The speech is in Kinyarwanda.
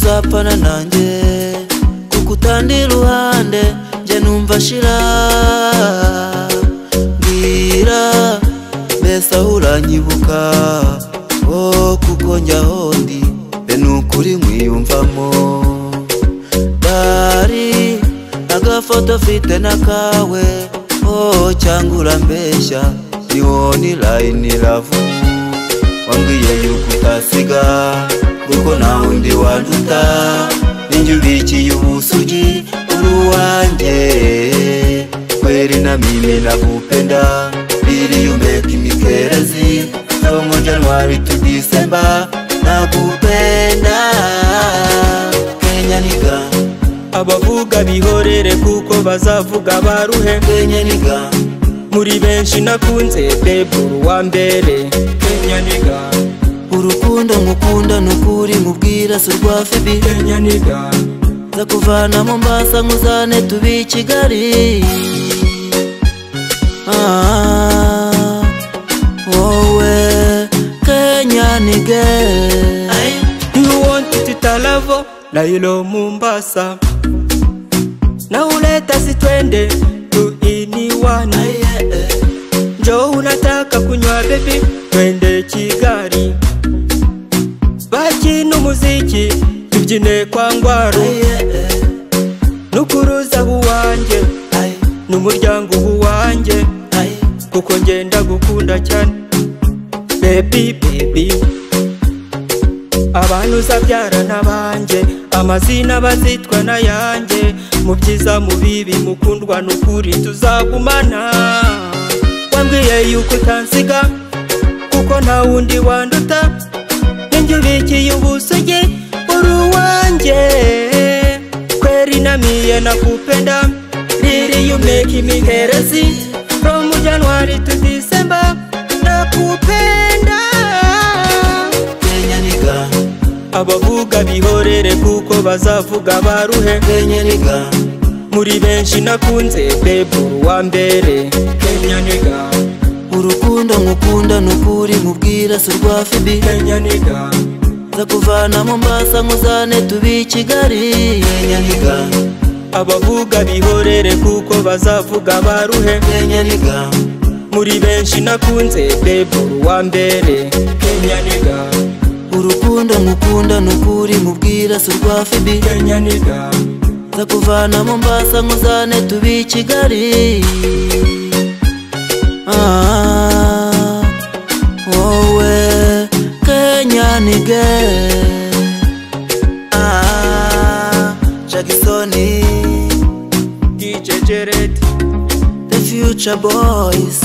uzapfana nanjye kuko utandi iruhande njye numva shira. Mbwira mbese aho uranyibuka oh kuko njya hondi be ni ukuri nkwiyumvamo dari agafoto mfite n'akawe oh cyangwa urambeshya ni wowe ni layini ravu wambwiye yuko utasiga. Kuko nta wundi wanduta ninjye ubikiye ubusugi uri uwanjye kweli na mimi nakupenda ili make me crazy from January to December nakupenda. Kenya niga. Abavuga bihorere kuko bazavuga baruhe? Kenya niga. Muri benshi nakunze beburu wa mbere. Kenya niga. Urukundo nkukunda nukuri nkubwira si urwa fibi Kenya niga za kuvana Mombasa nkuzane tubi i Kigali. Ah, wowe Kenya nige You want it talavo na ilo Mombasa. Na uleta sitwende umuziki tubyine kwa ngwaro nukuruza buwanjye n'umuryango uwanjye kuko ngenda gukunda cyane. Baby baby. Abantu uzabyara n'abanjye amazina bazitwa n'ayanjye mu byiza mu bibi mukundwa n'ukuri tuzagumana. Wambwiye yuko utansiga kuko nta wundi wanduta ubikiye ubusugi uri uwanjye kweri namiye nakupenda Really you make me crazy From January to December Nakupenda. Kenya niga Abavuga bihorere kuko bazavuga baruhe. Kenya niga Muri benshi nakunze beburu wa mbere. Kenya niga urukundo nkukunda nukuri nkubwira si urwa fibi Kenya niga za kuvana Mombasa nkuzane tubi Kigali Kenya niga Abavuga bihorere kuko bazavuga baruhe? Kenya niga Muri benshi nakunze beburu wa mbere. Kenya niga urukundo nkukunda nukuri nkubwira si urwa fibi. Kenya niga za kuvana Mombasa nkuzane tubi Kigali. Ah, Ah, Jackson DJ Jared The Future Boys